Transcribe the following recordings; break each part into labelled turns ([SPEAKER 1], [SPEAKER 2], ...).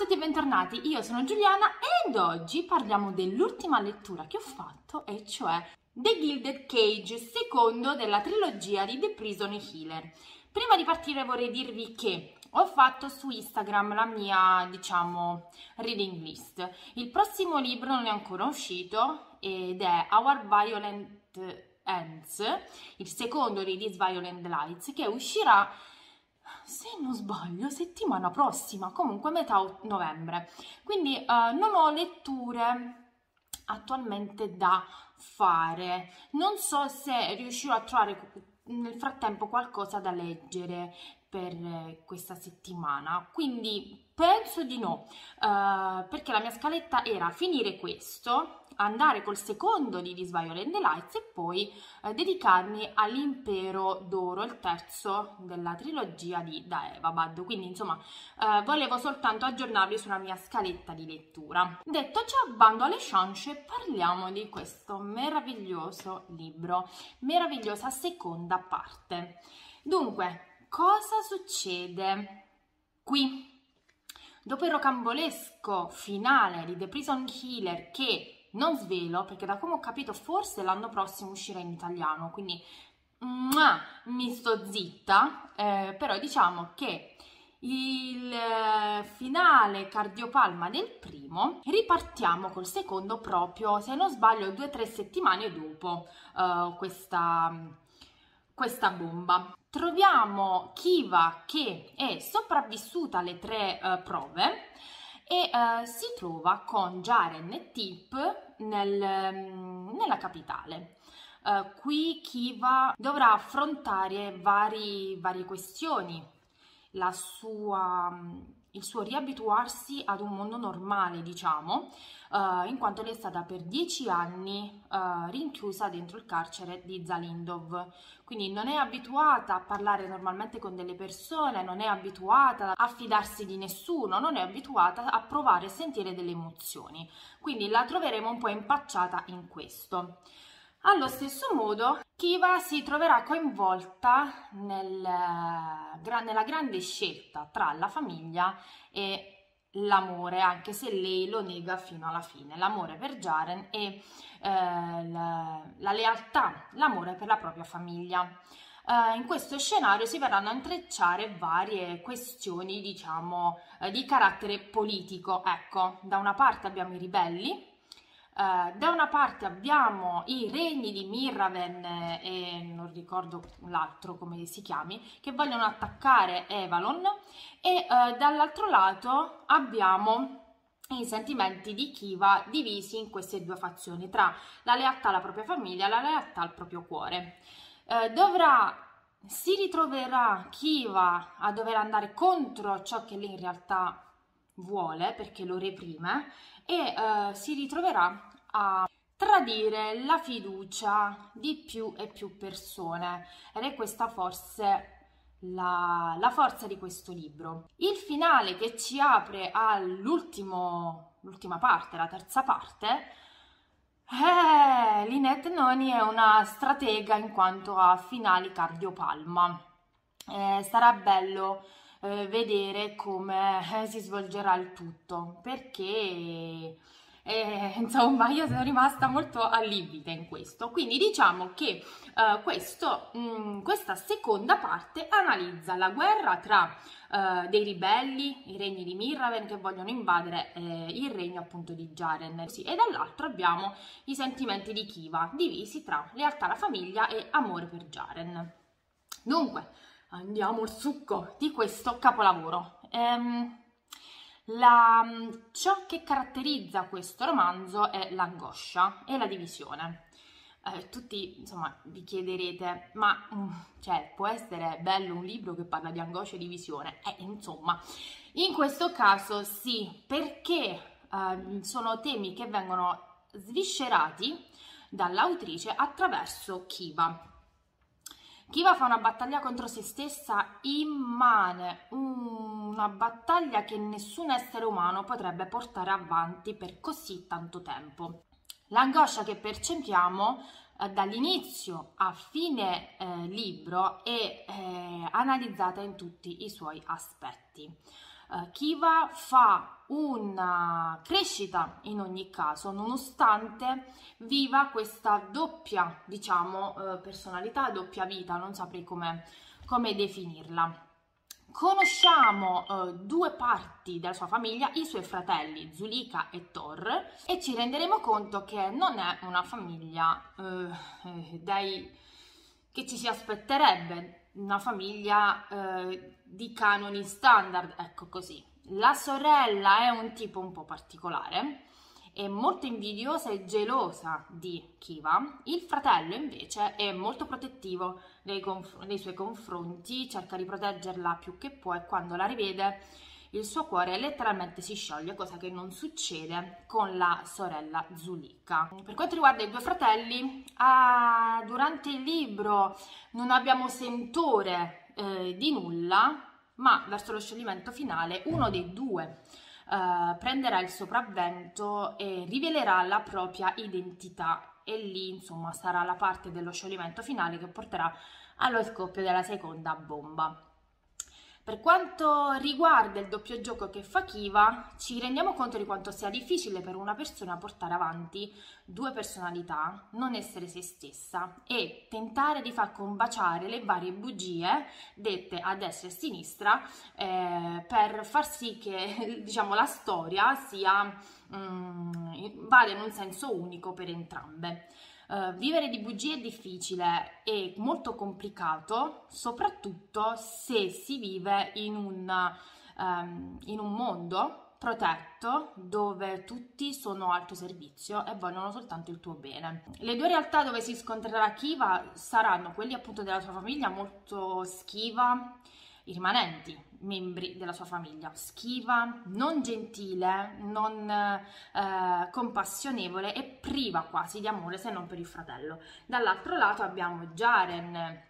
[SPEAKER 1] tutti e bentornati, io sono Giuliana ed oggi parliamo dell'ultima lettura che ho fatto e cioè The Gilded Cage, secondo della trilogia di The Prison Healer. Prima di partire vorrei dirvi che ho fatto su Instagram la mia, diciamo, reading list. Il prossimo libro non è ancora uscito ed è Our Violent Ends, il secondo di These Violent Lights, che uscirà se non sbaglio, settimana prossima, comunque metà novembre. Quindi eh, non ho letture attualmente da fare. Non so se riuscirò a trovare nel frattempo qualcosa da leggere per eh, questa settimana, quindi penso di no, uh, perché la mia scaletta era finire questo, andare col secondo di This Violent Lights e poi uh, dedicarmi all'Impero d'Oro, il terzo della trilogia di Daevabad, quindi insomma uh, volevo soltanto aggiornarvi sulla mia scaletta di lettura. Detto ciò, bando alle ciance, parliamo di questo meraviglioso libro, meravigliosa seconda parte. Dunque, cosa succede qui? Dopo il rocambolesco finale di The Prison Killer che non svelo perché da come ho capito forse l'anno prossimo uscirà in italiano, quindi mua, mi sto zitta, eh, però diciamo che il eh, finale cardiopalma del primo ripartiamo col secondo proprio se non sbaglio due o tre settimane dopo uh, questa questa bomba. Troviamo Kiva che è sopravvissuta alle tre uh, prove e uh, si trova con Jaren e Tip nel, um, nella capitale. Uh, qui Kiva dovrà affrontare vari, varie questioni, la sua il suo riabituarsi ad un mondo normale, diciamo, uh, in quanto lei è stata per dieci anni uh, rinchiusa dentro il carcere di Zalindov. Quindi non è abituata a parlare normalmente con delle persone, non è abituata a fidarsi di nessuno, non è abituata a provare e sentire delle emozioni. Quindi la troveremo un po' impacciata in questo. Allo stesso modo, Kiva si troverà coinvolta nel, nella grande scelta tra la famiglia e l'amore, anche se lei lo nega fino alla fine, l'amore per Jaren e eh, la, la, lealtà, l'amore per la propria famiglia. Eh, in questo scenario si verranno a intrecciare varie questioni, diciamo, eh, di carattere politico. Ecco, da una parte abbiamo i ribelli, Uh, da una parte abbiamo i regni di Mirraven e non ricordo l'altro come si chiami, che vogliono attaccare Evalon e uh, dall'altro lato abbiamo i sentimenti di Kiva divisi in queste due fazioni, tra la lealtà alla propria famiglia e la lealtà al proprio cuore. Uh, dovrà si ritroverà Kiva a dover andare contro ciò che lei in realtà vuole perché lo reprime e uh, si ritroverà a tradire la fiducia di più e più persone ed è questa forse la, la forza di questo libro. Il finale che ci apre all'ultima parte, la terza parte, eh, Lynette Noni è una stratega in quanto a finali cardiopalma. Eh, sarà bello eh, vedere come eh, si svolgerà il tutto perché eh, insomma io sono rimasta molto allibita in questo. Quindi diciamo che eh, questo, mh, mm, questa seconda parte analizza la guerra tra eh, dei ribelli i regni di Mirraven che vogliono invadere eh, il regno appunto di Jaren. Sì, e dall'altro abbiamo i sentimenti di Kiva divisi tra lealtà alla famiglia e amore per Jaren. Dunque andiamo al succo di questo capolavoro. Ehm, la, ciò che caratterizza questo romanzo è l'angoscia e la divisione. Eh, tutti insomma vi chiederete ma mm, cioè, può essere bello un libro che parla di angoscia e divisione? Eh, insomma in questo caso sì perché eh, sono temi che vengono sviscerati dall'autrice attraverso Kiva Kiva fa una battaglia contro se stessa immane, una battaglia che nessun essere umano potrebbe portare avanti per così tanto tempo. L'angoscia che percepiamo eh, dall'inizio a fine eh, libro è eh, analizzata in tutti i suoi aspetti. Kiva fa una crescita in ogni caso, nonostante viva questa doppia, diciamo, uh, personalità, doppia vita, non saprei come, come definirla. Conosciamo uh, due parti della sua famiglia, i suoi fratelli Zulika e Thor, e ci renderemo conto che non è una famiglia uh, dai, che ci si aspetterebbe, una famiglia uh, di canoni standard, ecco così. La sorella è un tipo un po' particolare, è molto invidiosa e gelosa di Kiva, il fratello invece è molto protettivo nei, conf- nei, suoi confronti, cerca di proteggerla più che può e quando la rivede il suo cuore letteralmente si scioglie, cosa che non succede con la sorella Zulika. Per quanto riguarda i due fratelli, ah, durante il libro non abbiamo sentore eh, di nulla, ma verso lo scioglimento finale uno dei due uh, prenderà il sopravvento e rivelerà la propria identità e lì insomma sarà la parte dello scioglimento finale che porterà allo scoppio della seconda bomba. Per quanto riguarda il doppio gioco che fa Kiva, ci rendiamo conto di quanto sia difficile per una persona portare avanti due personalità, non essere se stessa e tentare di far combaciare le varie bugie dette a destra e a sinistra eh, per far sì che diciamo, la storia sia, mm, vada in un senso unico per entrambe. Uh, vivere di bugie è difficile e molto complicato, soprattutto se si vive in un, um, in un mondo protetto dove tutti sono al tuo servizio e vogliono soltanto il tuo bene. Le due realtà dove si scontrerà Kiva saranno quelli appunto della sua famiglia molto schiva, i rimanenti membri della sua famiglia, schiva, non gentile, non eh, compassionevole e priva quasi di amore se non per il fratello. Dall'altro lato abbiamo Jaren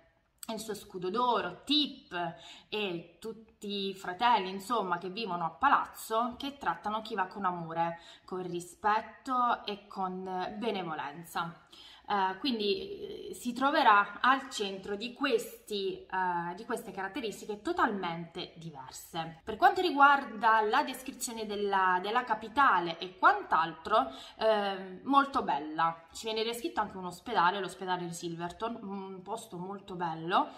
[SPEAKER 1] il suo scudo d'oro, Tip e tutti i fratelli, insomma, che vivono a palazzo, che trattano chi va con amore, con rispetto e con benevolenza. Uh, quindi eh, si troverà al centro di, questi, uh, di, queste caratteristiche totalmente diverse. Per quanto riguarda la descrizione della, della capitale e quant'altro, uh, molto bella. Ci viene descritto anche un ospedale, l'ospedale di Silverton, un posto molto bello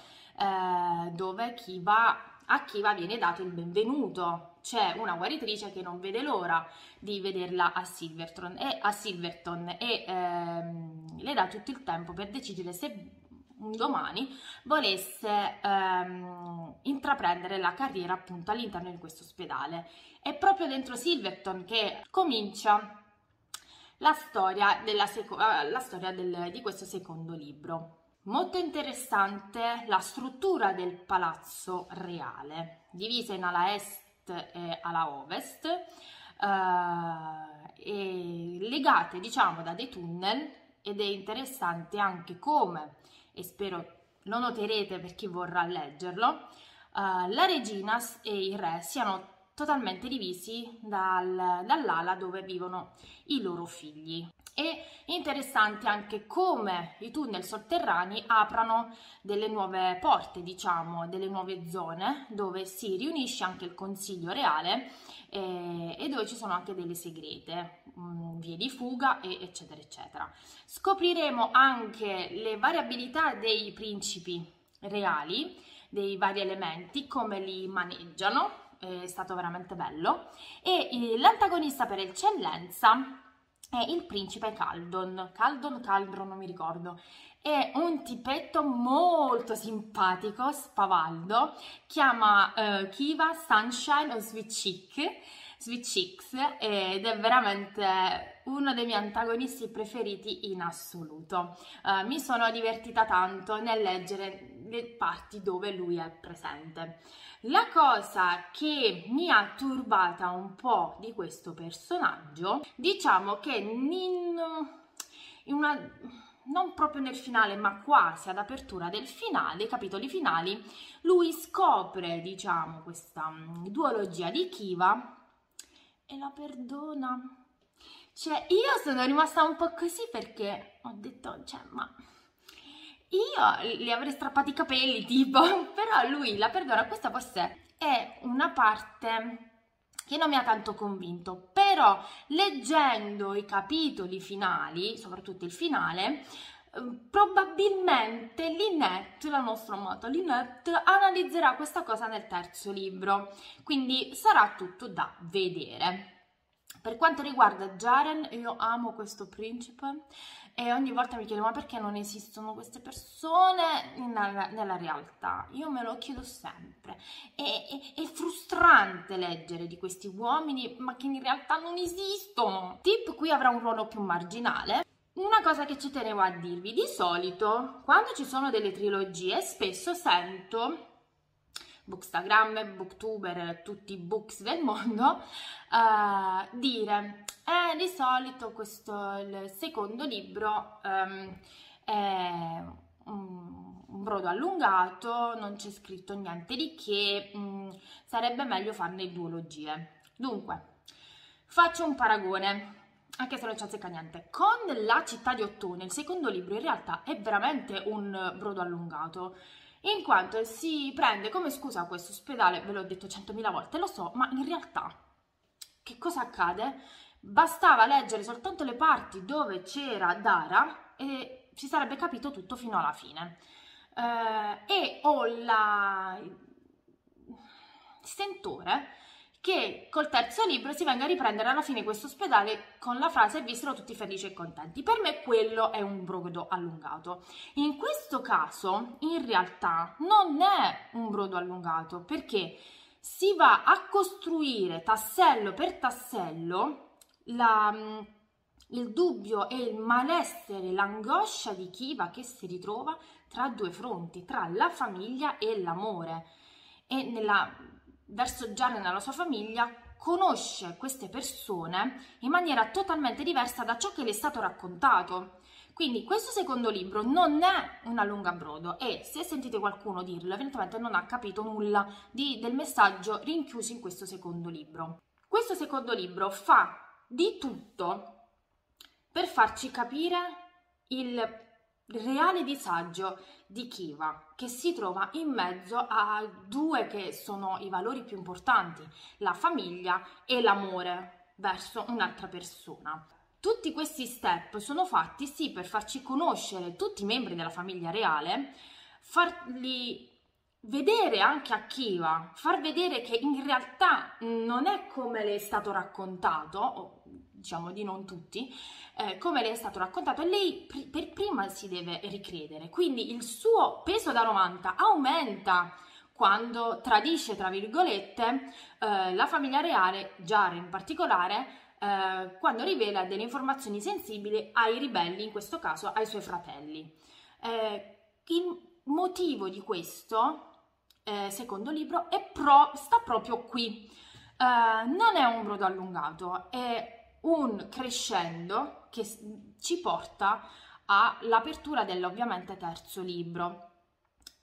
[SPEAKER 1] dove chi va a Kiva viene dato il benvenuto. C'è una guaritrice che non vede l'ora di vederla a Silverton e, a Silverton e ehm, le dà tutto il tempo per decidere se un domani volesse ehm, intraprendere la carriera appunto all'interno di questo ospedale. È proprio dentro Silverton che comincia la storia, seco- eh, la storia del, di questo secondo libro. Molto interessante la struttura del palazzo reale, divisa in ala est e ala ovest, eh, e legate diciamo da dei tunnel ed è interessante anche come, e spero lo noterete per chi vorrà leggerlo, eh, la regina e il re siano totalmente divisi dal, dall'ala dove vivono i loro figli. E interessante anche come i tunnel sotterranei aprano delle nuove porte, diciamo, delle nuove zone dove si riunisce anche il consiglio reale eh, e dove ci sono anche delle segrete, mh, mm, vie di fuga e eccetera eccetera. Scopriremo anche le variabilità dei principi reali, dei vari elementi, come li maneggiano, è stato veramente bello, e eh, l'antagonista per eccellenza è il principe Caldon, Caldon, Caldron, non mi ricordo, è un tipetto molto simpatico, spavaldo, chiama uh, Kiva Sunshine o Sweet Chick, Sweet Chicks ed è veramente uno dei miei antagonisti preferiti in assoluto. Uh, mi sono divertita tanto nel leggere le parti dove lui è presente. La cosa che mi ha turbata un po' di questo personaggio, diciamo che in, una non proprio nel finale, ma quasi ad apertura del finale, capitoli finali, lui scopre, diciamo, questa mm, duologia di Kiva e la perdona. Cioè, io sono rimasta un po' così perché ho detto, cioè, ma io le avrei strappati i capelli, tipo, però lui la perdona. Questa forse è una parte che non mi ha tanto convinto, però leggendo i capitoli finali, soprattutto il finale, ehm, probabilmente Lynette, la nostra amata Lynette, analizzerà questa cosa nel terzo libro, quindi sarà tutto da vedere. Per quanto riguarda Jaren, io amo questo principe e ogni volta mi chiedo ma perché non esistono queste persone nella, nella realtà? Io me lo chiedo sempre. È, è, è, frustrante leggere di questi uomini ma che in realtà non esistono. Tip qui avrà un ruolo più marginale. Una cosa che ci tenevo a dirvi, di solito quando ci sono delle trilogie spesso sento bookstagram, booktuber, tutti i books del mondo, uh, dire eh, di solito questo il secondo libro um, è un, un, brodo allungato, non c'è scritto niente di che, um, sarebbe meglio farne duologie. Dunque, faccio un paragone anche se non ci azzecca niente. Con La città di Ottone, il secondo libro in realtà è veramente un brodo allungato in quanto si prende come scusa questo ospedale, ve l'ho detto centomila volte, lo so, ma in realtà che cosa accade? Bastava leggere soltanto le parti dove c'era Dara e si sarebbe capito tutto fino alla fine. Eh, e ho la sentore che col terzo libro si venga a riprendere alla fine questo ospedale con la frase vissero tutti felici e contenti. Per me quello è un brodo allungato. In questo caso, in realtà, non è un brodo allungato perché si va a costruire tassello per tassello la, mm, il dubbio e il malessere, l'angoscia di chi va che si ritrova tra due fronti, tra la famiglia e l'amore. E nella verso Gianni e la sua famiglia conosce queste persone in maniera totalmente diversa da ciò che le è stato raccontato. Quindi questo secondo libro non è una lunga brodo e se sentite qualcuno dirlo, evidentemente non ha capito nulla di, del messaggio rinchiuso in questo secondo libro. Questo secondo libro fa di tutto per farci capire il reale disagio di Kiva, che si trova in mezzo a due che sono i valori più importanti, la famiglia e l'amore verso un'altra persona. Tutti questi step sono fatti sì per farci conoscere tutti i membri della famiglia reale, farli vedere anche a Kiva, far vedere che in realtà non è come le è stato raccontato, diciamo di non tutti, eh, come le è stato raccontato, lei pr- per prima si deve ricredere, quindi il suo peso da 90 aumenta quando tradisce, tra virgolette, eh, la famiglia reale, Jare in particolare, eh, quando rivela delle informazioni sensibili ai ribelli, in questo caso ai suoi fratelli. Eh, il motivo di questo, eh, secondo libro, pro- sta proprio qui. Uh, non è un brodo allungato, è un crescendo che ci porta all'apertura dell'ovviamente terzo libro.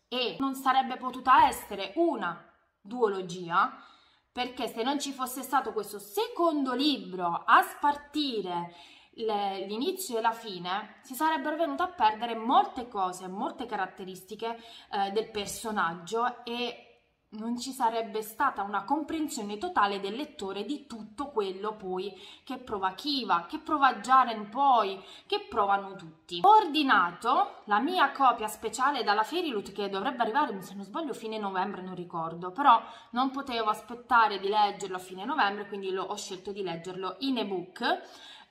[SPEAKER 1] E non sarebbe potuta essere una duologia perché se non ci fosse stato questo secondo libro a spartire l'inizio e la fine si sarebbero venute a perdere molte cose, molte caratteristiche eh, del personaggio e non ci sarebbe stata una comprensione totale del lettore di tutto quello poi che prova Kiva, che prova Jaren poi, che provano tutti. Ho ordinato la mia copia speciale dalla Fairyloot che dovrebbe arrivare, se non sbaglio, fine novembre, non ricordo, però non potevo aspettare di leggerlo a fine novembre, quindi ho scelto di leggerlo in ebook.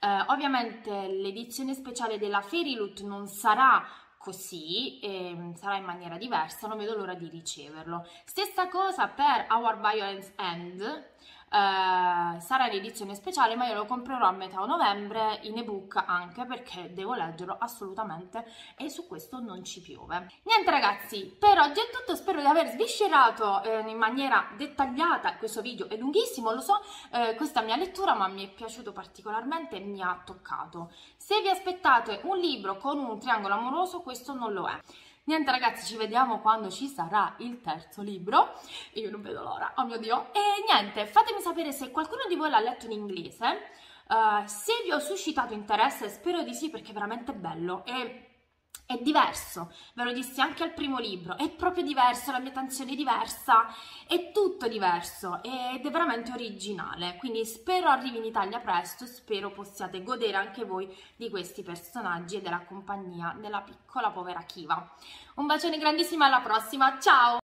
[SPEAKER 1] Eh, ovviamente l'edizione speciale della Fairyloot non sarà così e sarà in maniera diversa, non vedo l'ora di riceverlo. Stessa cosa per Our Violence End, Uh, sarà in edizione speciale ma io lo comprerò a metà novembre in ebook anche perché devo leggerlo assolutamente e su questo non ci piove. Niente ragazzi per oggi è tutto. Spero di aver sviscerato eh, in maniera dettagliata questo video è lunghissimo lo so. Eh, questa mia lettura ma mi è piaciuto particolarmente e mi ha toccato. Se vi aspettate un libro con un triangolo amoroso questo non lo è Niente ragazzi, ci vediamo quando ci sarà il terzo libro. Io non vedo l'ora, oh mio Dio. E niente, fatemi sapere se qualcuno di voi l'ha letto in inglese, uh, se vi ho suscitato interesse, spero di sì perché è veramente bello e è diverso, ve lo dissi anche al primo libro, è proprio diverso, la mia tensione è diversa, è tutto diverso ed è veramente originale, quindi spero arrivi in Italia presto e spero possiate godere anche voi di questi personaggi e della compagnia della piccola povera Kiva. Un bacione grandissimo alla prossima, ciao!